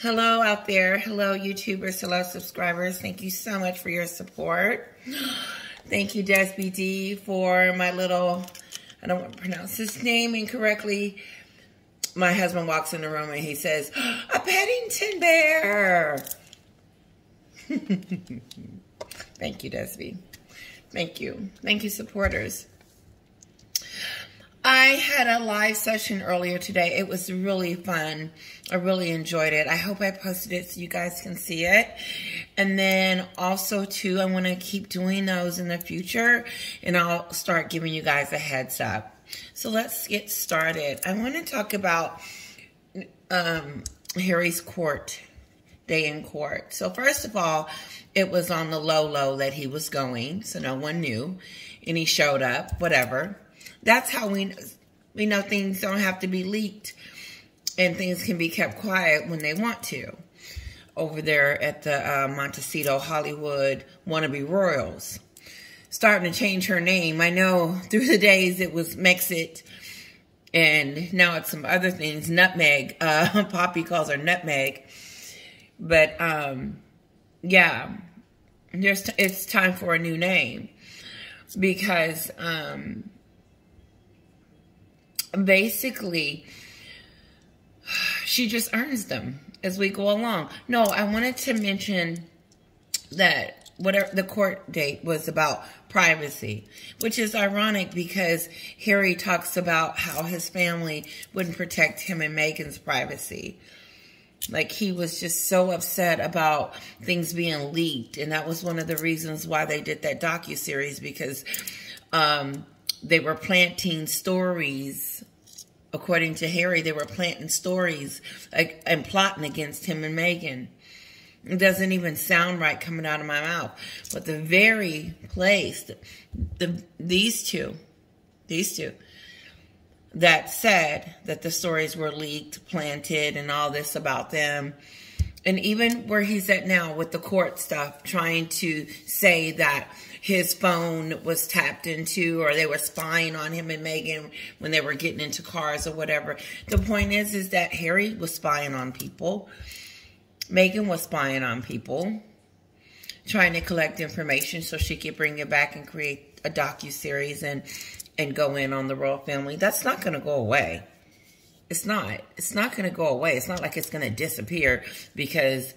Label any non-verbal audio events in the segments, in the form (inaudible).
Hello out there. Hello, YouTubers. Hello, subscribers. Thank you so much for your support. (gasps) Thank you, Desby D, for my little, I don't want to pronounce his name incorrectly. My husband walks in the room and he says, (gasps) a Paddington bear. (laughs) Thank you, Desby. Thank you. Thank you, supporters. I had a live session earlier today. It was really fun. I really enjoyed it. I hope I posted it so you guys can see it. And then also too, I want to keep doing those in the future and I'll start giving you guys a heads up. So let's get started. I want to talk about um, Harry's court, day in court. So first of all, it was on the low low that he was going, so no one knew. And he showed up, whatever. That's how we, we know things don't have to be leaked and things can be kept quiet when they want to. Over there at the uh, Montecito Hollywood Wannabe Royals. Starting to change her name. I know (laughs) through the days it was Megxit and now it's some other things. Nutmeg. (laughs) Uh, Poppy calls her Nutmeg. But, um, yeah, there's it's time for a new name because um, basically she just earns them as we go along. No, I wanted to mention that whatever the court date was about privacy, which is ironic because Harry talks about how his family wouldn't protect him and Meghan's privacy. Like he was just so upset about things being leaked. And that was one of the reasons why they did that docu-series because um, they were planting stories according to Harry, they were planting stories and plotting against him and Meghan. It doesn't even sound right coming out of my mouth. But the very place, the, the these two, these two, that said that the stories were leaked, planted, and all this about them. And even where he's at now with the court stuff, trying to say that his phone was tapped into or they were spying on him and Meghan when they were getting into cars or whatever. The point is, is that Harry was spying on people. Meghan was spying on people, trying to collect information so she could bring it back and create a docu-series and and go in on the royal family. That's not going to go away. It's not. It's not going to go away. It's not like it's going to disappear because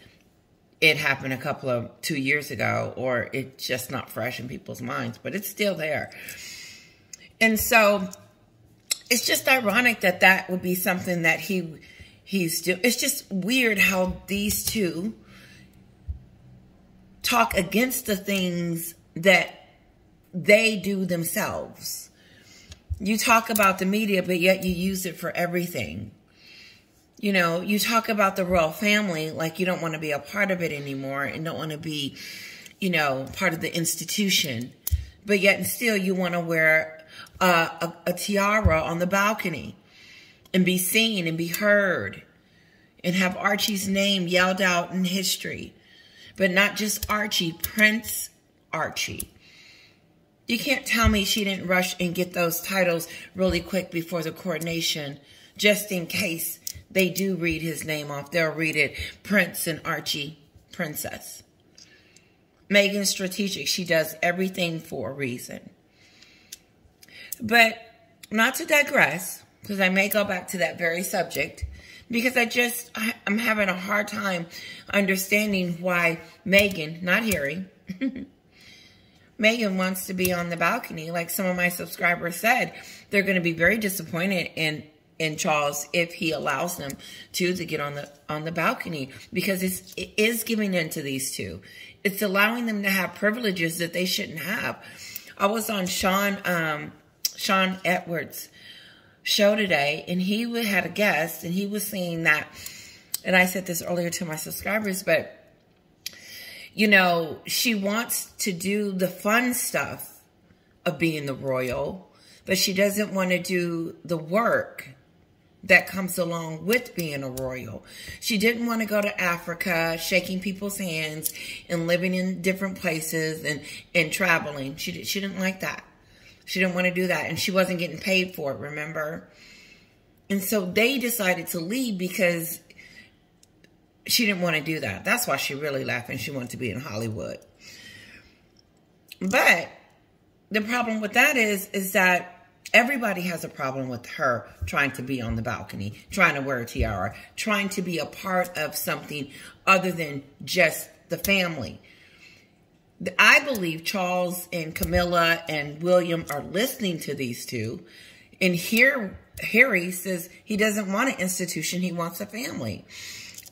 it happened a couple of two years ago or it's just not fresh in people's minds, but it's still there. And so it's just ironic that that would be something that he he's doing. It's just weird how these two talk against the things that they do themselves. You talk about the media, but yet you use it for everything. You know, you talk about the royal family like you don't want to be a part of it anymore and don't want to be, you know, part of the institution. But yet and still you want to wear a, a, a tiara on the balcony and be seen and be heard and have Archie's name yelled out in history. But not just Archie, Prince Archie. You can't tell me she didn't rush and get those titles really quick before the coronation, just in case they do read his name off. They'll read it Prince and Archie Princess. Meghan's strategic. She does everything for a reason. But not to digress, because I may go back to that very subject, because I just, I, am having a hard time understanding why Meghan, not Harry, (laughs) Meghan wants to be on the balcony. Like some of my subscribers said, they're going to be very disappointed in in Charles if he allows them to to get on the on the balcony because it's it is giving in to these two. It's allowing them to have privileges that they shouldn't have. I was on Sean um, Sean Edwards show today and he had a guest and he was saying that and I said this earlier to my subscribers but you know, she wants to do the fun stuff of being the royal, but she doesn't want to do the work that comes along with being a royal. She didn't want to go to Africa, shaking people's hands and living in different places and, and traveling. She, she didn't like that. She didn't want to do that. And she wasn't getting paid for it, remember? And so they decided to leave because she didn't want to do that. That's why she really left and she wanted to be in Hollywood. But the problem with that is, is that everybody has a problem with her trying to be on the balcony, trying to wear a tiara, trying to be a part of something other than just the family. I believe Charles and Camilla and William are listening to these two. And here, Harry says he doesn't want an institution. He wants a family.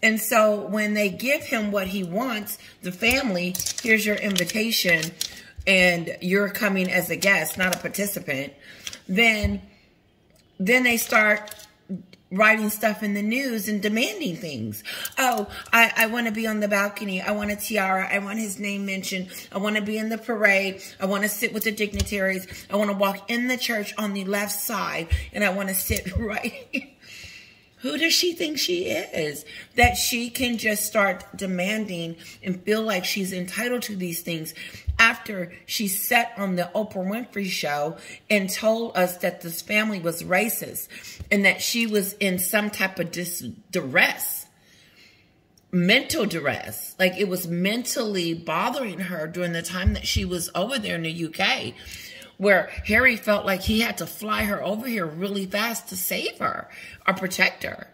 And so when they give him what he wants, the family, here's your invitation and you're coming as a guest, not a participant, then then they start writing stuff in the news and demanding things. Oh, I, I want to be on the balcony. I want a tiara. I want his name mentioned. I want to be in the parade. I want to sit with the dignitaries. I want to walk in the church on the left side and I want to sit (laughs) right who does she think she is? That she can just start demanding and feel like she's entitled to these things after she sat on the Oprah Winfrey show and told us that this family was racist and that she was in some type of duress, mental duress. Like it was mentally bothering her during the time that she was over there in the UK where Harry felt like he had to fly her over here really fast to save her or protect her.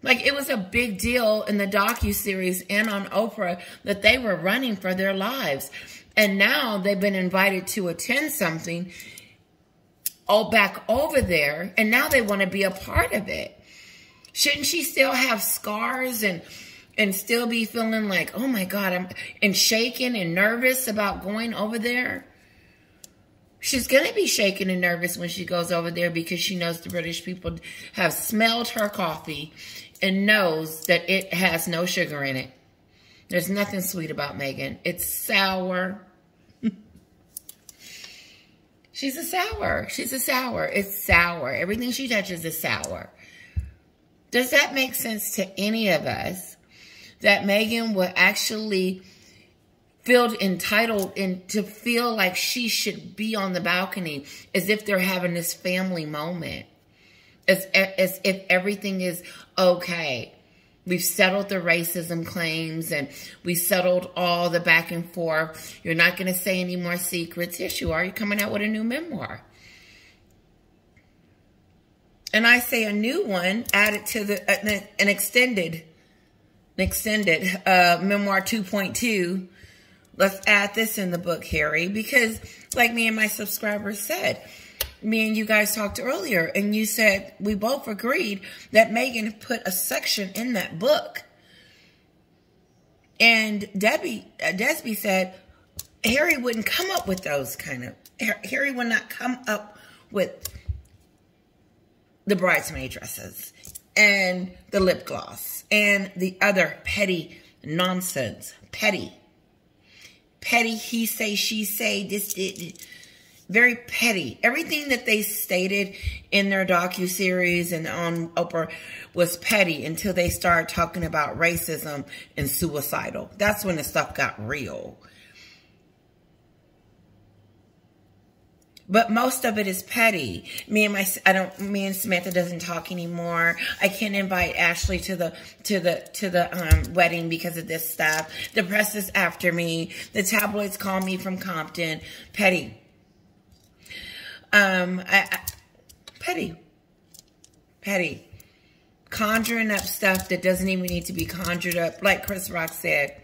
Like it was a big deal in the docu-series and on Oprah that they were running for their lives. And now they've been invited to attend something all back over there. And now they want to be a part of it. Shouldn't she still have scars and and still be feeling like, oh my God, I'm and shaking and nervous about going over there? She's going to be shaken and nervous when she goes over there because she knows the British people have smelled her coffee and knows that it has no sugar in it. There's nothing sweet about Meghan. It's sour. (laughs) She's a sour. She's a sour. It's sour. Everything she touches is sour. Does that make sense to any of us? That Meghan will actually feel entitled and to feel like she should be on the balcony as if they're having this family moment. As, as if everything is okay. We've settled the racism claims and we settled all the back and forth. You're not going to say any more secrets. Yes, you are. You're coming out with a new memoir. And I say a new one added to the, uh, an extended, an extended uh, memoir 2.2 Let's add this in the book, Harry, because like me and my subscribers said, me and you guys talked earlier, and you said we both agreed that Meghan put a section in that book. And Debbie, uh, Desby said Harry wouldn't come up with those kind of, Harry would not come up with the bridesmaid dresses and the lip gloss and the other petty nonsense, petty petty he say, she say, this did very petty. Everything that they stated in their docu-series and on Oprah was petty until they started talking about racism and suicidal. That's when the stuff got real. But most of it is petty. Me and my, I don't, me and Samantha doesn't talk anymore. I can't invite Ashley to the, to the, to the, um, wedding because of this stuff. The press is after me. The tabloids call me from Compton. Petty. Um, I, I, petty. Petty. Conjuring up stuff that doesn't even need to be conjured up. Like Chris Rock said,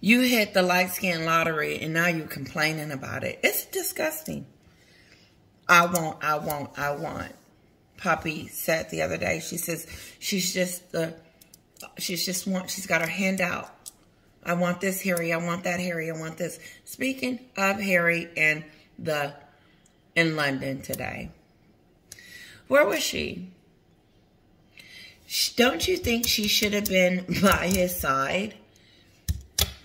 You hit the light skin lottery and now you're complaining about it. It's disgusting. I want, I want, I want. Poppy said the other day, she says she's just the, she's just want, she's got her hand out. I want this Harry, I want that Harry, I want this. Speaking of Harry and the, in London today. Where was she? Don't you think she should have been (laughs) by his side?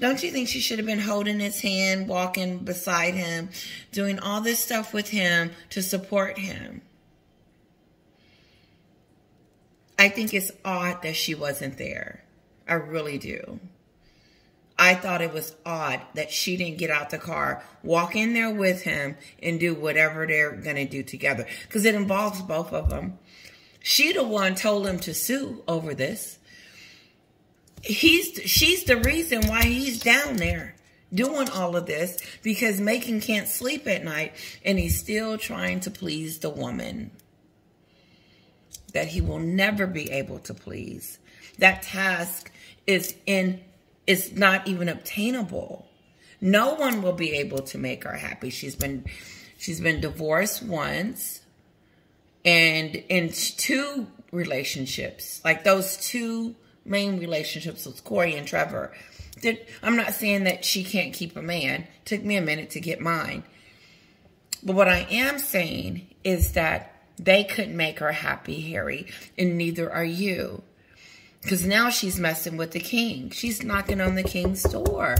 Don't you think she should have been holding his hand, walking beside him, doing all this stuff with him to support him? I think it's odd that she wasn't there. I really do. I thought it was odd that she didn't get out the car, walk in there with him, and do whatever they're going to do together. Because it involves both of them. She the one told him to sue over this. He's she's the reason why he's down there doing all of this because Meghan can't sleep at night and he's still trying to please the woman that he will never be able to please. That task is in is not even obtainable. No one will be able to make her happy. She's been she's been divorced once and in two relationships, like those two main relationships with Cory and Trevor. I'm not saying that she can't keep a man. Took me a minute to get mine. But what I am saying is that they couldn't make her happy, Harry, and neither are you. Because now she's messing with the king. She's knocking on the king's door.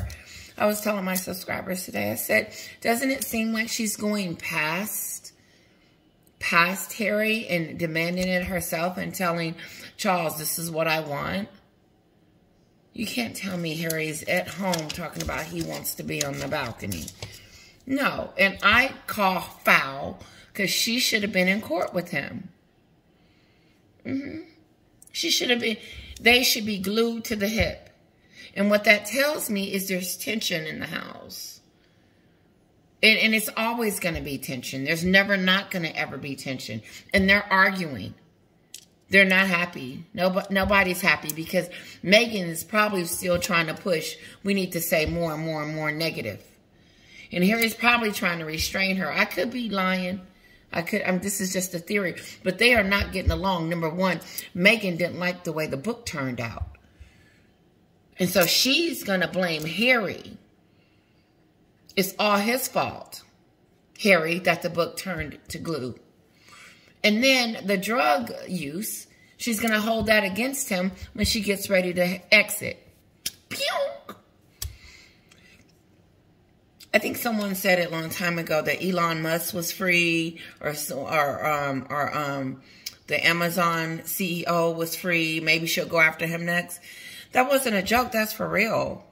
I was telling my subscribers today, I said, doesn't it seem like she's going past, past Harry and demanding it herself and telling Charles, this is what I want? You can't tell me Harry's at home talking about he wants to be on the balcony. No, and I call foul because she should have been in court with him. Mm -hmm. She should have been, they should be glued to the hip. And what that tells me is there's tension in the house. And, and it's always going to be tension. There's never not going to ever be tension. And they're arguing. They're not happy. Nobody, nobody's happy because Meghan is probably still trying to push. We need to say more and more and more negative. And Harry's probably trying to restrain her. I could be lying. I could, I'm, this is just a theory, but they are not getting along. Number one, Meghan didn't like the way the book turned out. And so she's going to blame Harry. It's all his fault, Harry, that the book turned to glue. And then the drug use, she's going to hold that against him when she gets ready to exit. Pew! I think someone said it a long time ago that Elon Musk was free or or um or um the Amazon CEO was free. Maybe she'll go after him next. That wasn't a joke. That's for real.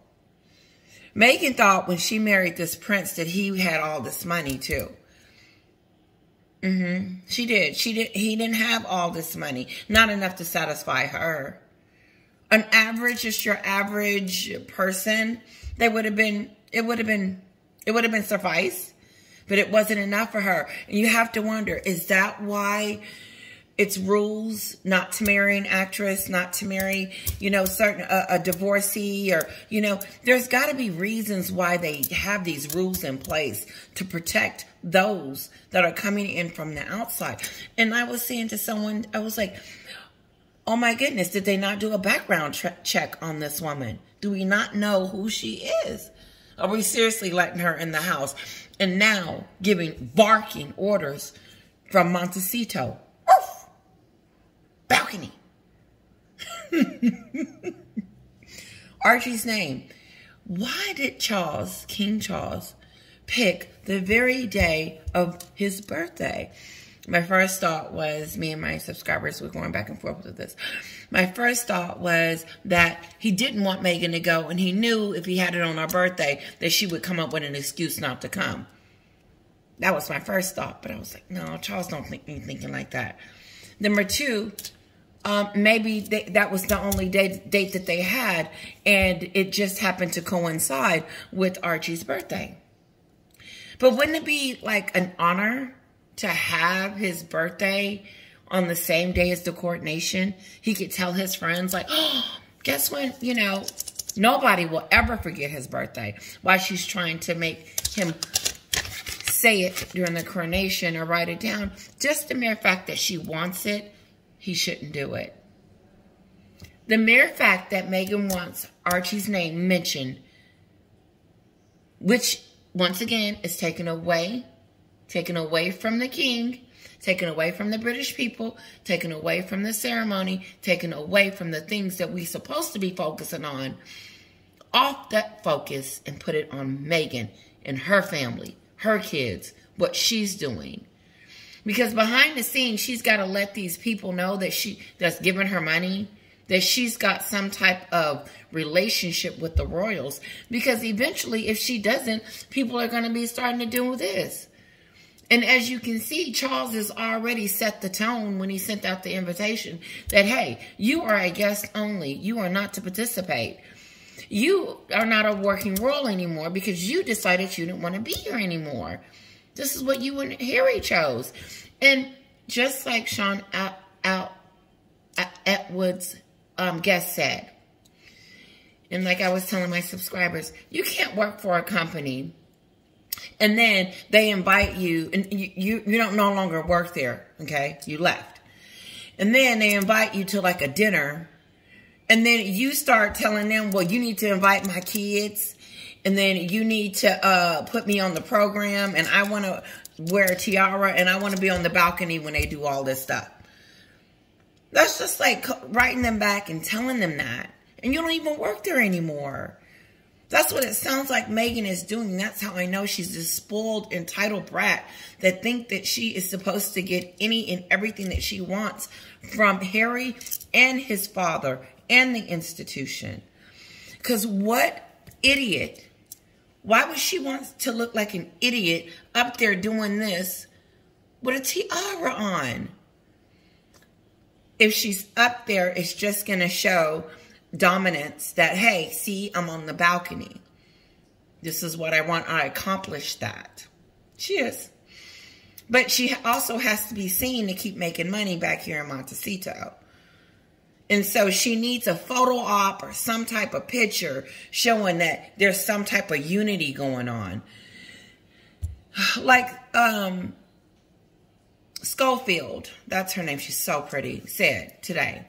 Meghan thought when she married this prince that he had all this money too. Mm-hmm. She did. She did. He didn't have all this money. Not enough to satisfy her. An average, just your average person, they would have been, it would have been it would have been suffice, but it wasn't enough for her. And you have to wonder, is that why it's rules not to marry an actress, not to marry, you know, certain a, a divorcee or, you know, there's got to be reasons why they have these rules in place to protect those that are coming in from the outside. And I was saying to someone, I was like, oh my goodness, did they not do a background check on this woman? Do we not know who she is? Are we seriously letting her in the house? And now giving barking orders from Montecito. Balcony. (laughs) Archie's name. Why did Charles, King Charles, pick the very day of his birthday? My first thought was, me and my subscribers were going back and forth with this. My first thought was that he didn't want Meghan to go, and he knew if he had it on her birthday that she would come up with an excuse not to come. That was my first thought, but I was like, no, Charles don't think me thinking like that. Number two, um, maybe they, that was the only date, date that they had, and it just happened to coincide with Archie's birthday. But wouldn't it be like an honor to have his birthday on the same day as the coordination. He could tell his friends, like, oh, guess when, you know, nobody will ever forget his birthday. While she's trying to make him say it during the coronation or write it down. Just the mere fact that she wants it, he shouldn't do it. The mere fact that Meghan wants Archie's name mentioned, which, once again, is taken away taken away from the king, taken away from the British people, taken away from the ceremony, taken away from the things that we're supposed to be focusing on, off that focus and put it on Meghan and her family, her kids, what she's doing. Because behind the scenes, she's got to let these people know that she that's giving her money, that she's got some type of relationship with the royals. Because eventually, if she doesn't, people are going to be starting to do this. And as you can see, Charles has already set the tone when he sent out the invitation that, hey, you are a guest only. You are not to participate. You are not a working role anymore because you decided you didn't want to be here anymore. This is what you and Harry chose. And just like Sean out, out, Atwood's um, guest said, and like I was telling my subscribers, you can't work for a company and then they invite you and you, you, you don't no longer work there. Okay. You left. And then they invite you to like a dinner and then you start telling them, well, you need to invite my kids and then you need to uh, put me on the program and I want to wear a tiara and I want to be on the balcony when they do all this stuff. That's just like writing them back and telling them that. And you don't even work there anymore. That's what it sounds like Meghan is doing. That's how I know she's this spoiled, entitled brat that think that she is supposed to get any and everything that she wants from Harry and his father and the institution. Because what idiot, why would she want to look like an idiot up there doing this with a tiara on? If she's up there, it's just going to show dominance that, hey, see, I'm on the balcony. This is what I want. I accomplished that. She is. But she also has to be seen to keep making money back here in Montecito. And so she needs a photo op or some type of picture showing that there's some type of unity going on. (sighs) Like um, Schofield, that's her name, she's so pretty, said today.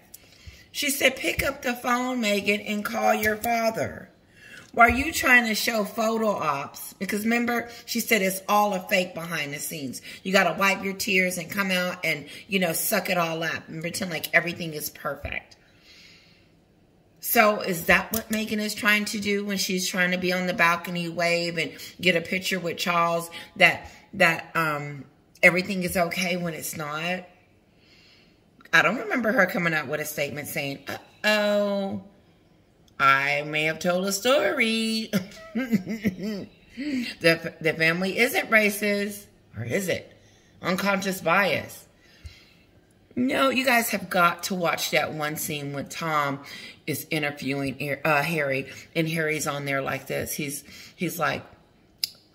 She said, pick up the phone, Meghan, and call your father. Are you trying to show photo ops? Because remember, she said it's all a fake behind the scenes. You got to wipe your tears and come out and, you know, suck it all up and pretend like everything is perfect. So is that what Meghan is trying to do when she's trying to be on the balcony, wave and get a picture with Charles that, that, um, everything is okay when it's not? I don't remember her coming out with a statement saying, uh-oh, I may have told a story. the, the family isn't racist. Or is it? Unconscious bias. No, you guys have got to watch that one scene when Tom is interviewing uh, Harry, and Harry's on there like this. He's he's like,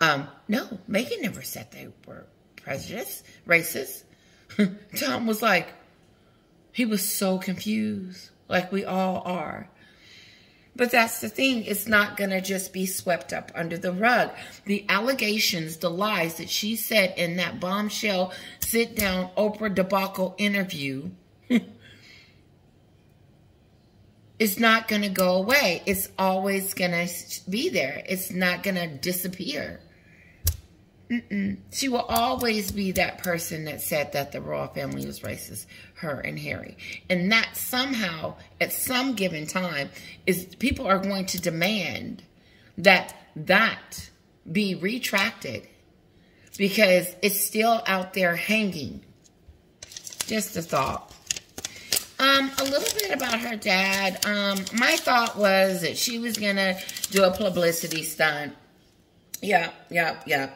um, no, Meghan never said they were prejudiced, racist. (laughs) Tom was like, he was so confused, like we all are. But that's the thing. It's not going to just be swept up under the rug. The allegations, the lies that she said in that bombshell sit down Oprah debacle interview (laughs) is not going to go away. It's always going to be there. It's not going to disappear. Mm -mm. She will always be that person that said that the royal family was racist, her and Harry. And that somehow, at some given time, is people are going to demand that that be retracted because it's still out there hanging. Just a thought. Um, a little bit about her dad. Um, my thought was that she was going to do a publicity stunt. Yeah, yeah, yeah.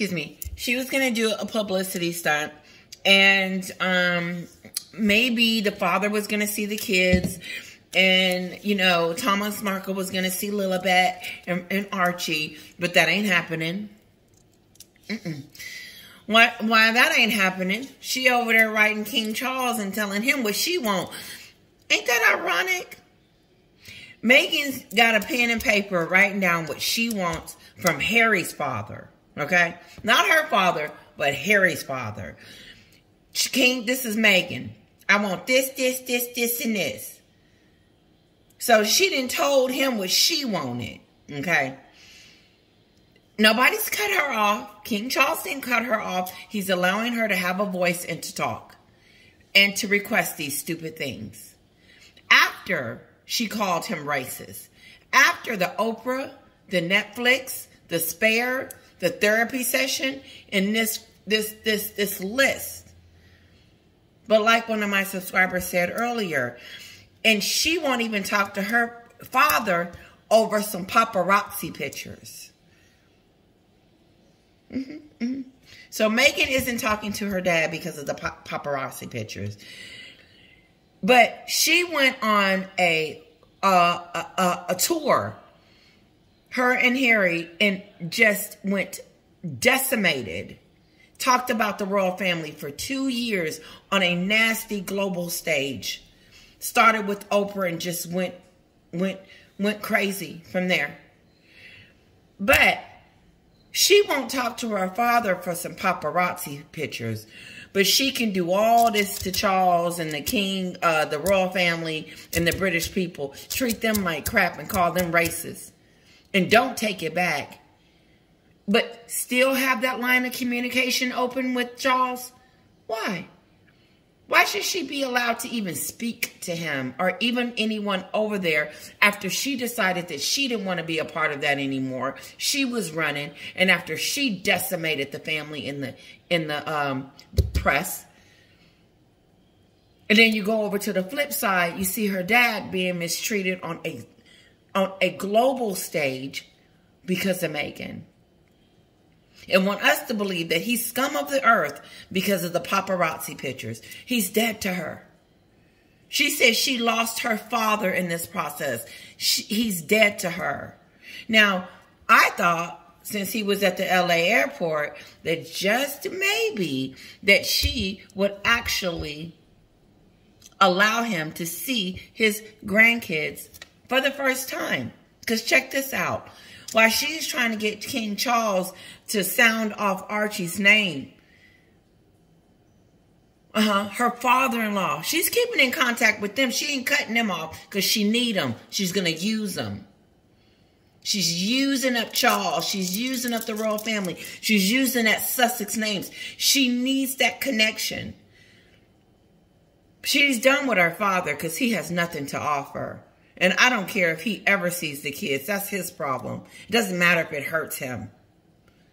Excuse me, she was going to do a publicity stunt and um, maybe the father was going to see the kids and, you know, Thomas Markle was going to see Lilibet and, and, Archie, but that ain't happening. Mm -mm. Why, why that ain't happening? She over there writing King Charles and telling him what she want. Ain't that ironic? Meghan's got a pen and paper writing down what she wants from Harry's father. Okay? Not her father, but Harry's father. King, this is Meghan. I want this, this, this, this, and this. So she didn't told him what she wanted. Okay? Nobody's cut her off. King Charles didn't cut her off. He's allowing her to have a voice and to talk. And to request these stupid things. After she called him racist. After the Oprah, the Netflix, the Spare, the therapy session in this this this this list. But like one of my subscribers said earlier, and she won't even talk to her father over some paparazzi pictures. Mm -hmm, mm -hmm. So Meghan isn't talking to her dad because of the paparazzi pictures. But she went on a, uh, a, a tour, her and Harry, and just went decimated. Talked about the royal family for two years on a nasty global stage. Started with Oprah and just went went went crazy from there. But she won't talk to her father for some paparazzi pictures. But she can do all this to Charles and the king, uh, the royal family, and the British people. Treat them like crap and call them racist. And don't take it back. But still have that line of communication open with Charles? Why? Why should she be allowed to even speak to him or even anyone over there after she decided that she didn't want to be a part of that anymore? She was running, and after she decimated the family in the in the um, press, and then you go over to the flip side, you see her dad being mistreated on a on a global stage because of Meghan and want us to believe that he's scum of the earth because of the paparazzi pictures. He's dead to her. She says she lost her father in this process. She, he's dead to her. Now, I thought since he was at the LA airport that just maybe that she would actually allow him to see his grandkids for the first time. Because check this out. While she's trying to get King Charles to sound off Archie's name. Uh-huh. Her father-in-law. She's keeping in contact with them. She ain't cutting them off because she need them. She's going to use them. She's using up Charles. She's using up the royal family. She's using that Sussex names. She needs that connection. She's done with her father because he has nothing to offer. And I don't care if he ever sees the kids. That's his problem. It doesn't matter if it hurts him.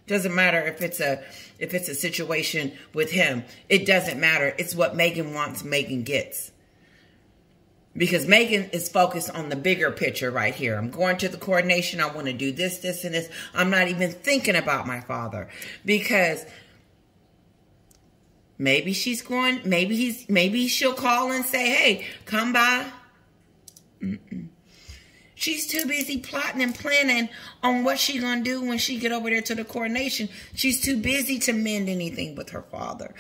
It Doesn't matter if it's a if it's a situation with him. It doesn't matter. It's what Meghan wants, Meghan gets. Because Meghan is focused on the bigger picture right here. I'm going to the coordination. I want to do this, this, and this. I'm not even thinking about my father. Because maybe she's going, maybe he's, maybe she'll call and say, hey, come by. She's too busy plotting and planning on what she's going to do when she get over there to the coronation. She's too busy to mend anything with her father.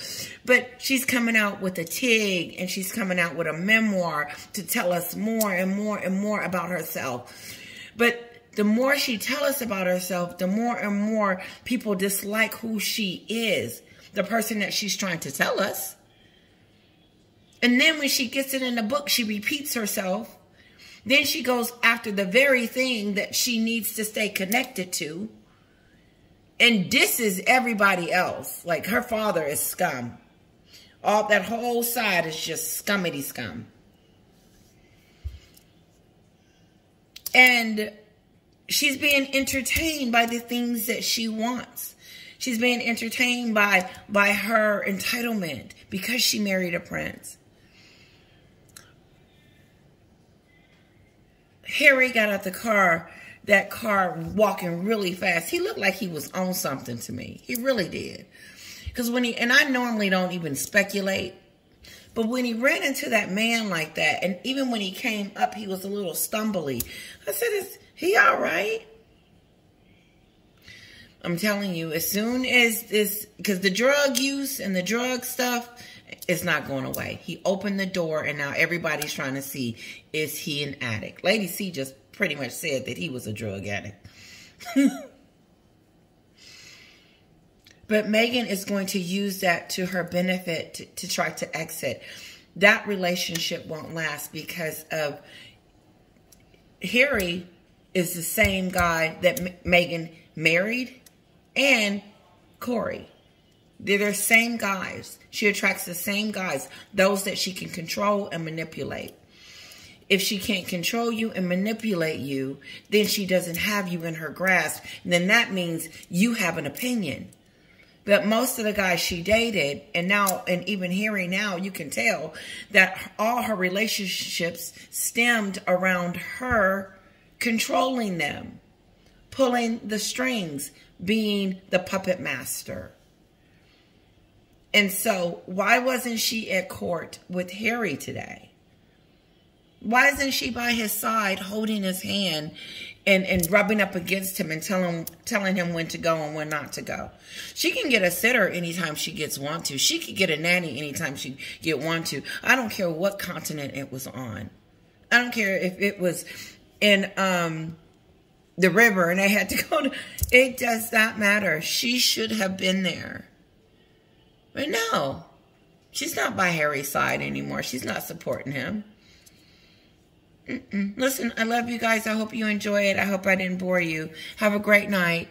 But she's coming out with a TIG and she's coming out with a memoir to tell us more and more and more about herself. But the more she tells us about herself, the more and more people dislike who she is, the person that she's trying to tell us. And then when she gets it in the book, she repeats herself then she goes after the very thing that she needs to stay connected to. And is everybody else. Like her father is scum. All that whole side is just scummity scum. And she's being entertained by the things that she wants. She's being entertained by by her entitlement because she married a prince. Harry got out the car, that car walking really fast. He looked like he was on something to me. He really did. Because when he, and I normally don't even speculate, but when he ran into that man like that, and even when he came up, he was a little stumbly. I said, is he all right? I'm telling you, as soon as this, because the drug use and the drug stuff, it's not going away. He opened the door and now everybody's trying to see, is he an addict? Lady C just pretty much said that he was a drug addict. (laughs) but Meghan is going to use that to her benefit to, to try to exit. That relationship won't last because of Harry is the same guy that M Meghan married and Cory. They're the same guys. She attracts the same guys, those that she can control and manipulate. If she can't control you and manipulate you, then she doesn't have you in her grasp. And then that means you have an opinion. But most of the guys she dated, and now, and even hearing now, you can tell that all her relationships stemmed around her controlling them, pulling the strings, being the puppet master. And so, why wasn't she at court with Harry today? Why isn't she by his side holding his hand and, and rubbing up against him and telling telling him when to go and when not to go? She can get a sitter anytime she gets want to. She could get a nanny anytime she get want to. I don't care what continent it was on. I don't care if it was in um the river and I had to go to it does not matter. She should have been there. But no. She's not by Harry's side anymore. She's not supporting him. Mm -mm. Listen, I love you guys. I hope you enjoy it. I hope I didn't bore you. Have a great night.